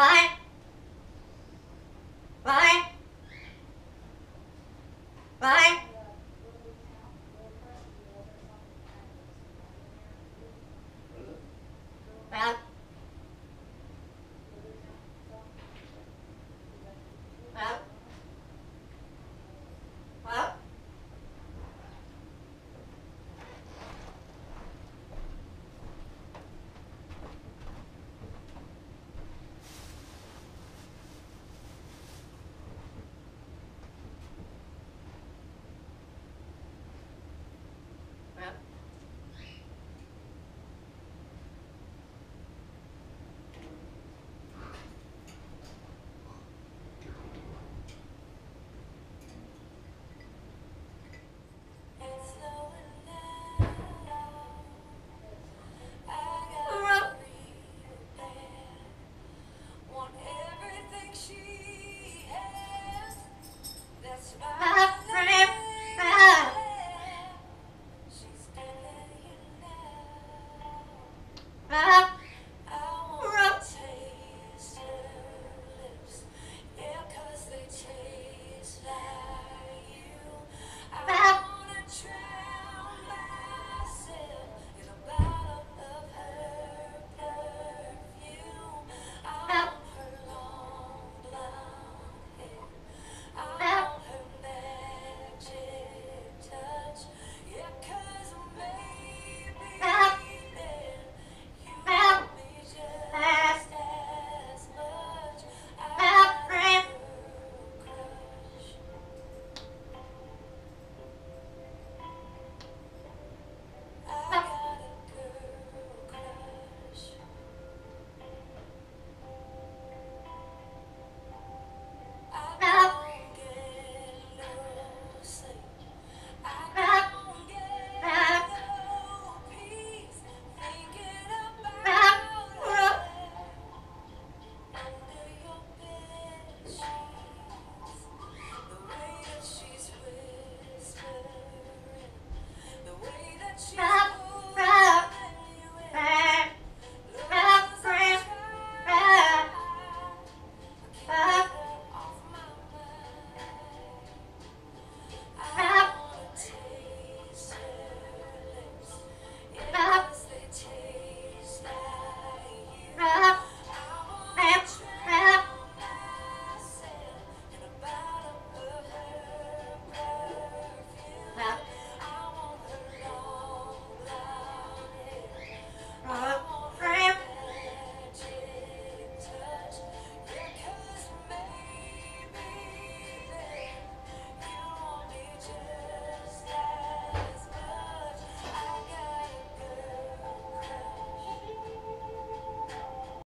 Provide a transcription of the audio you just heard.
Bye.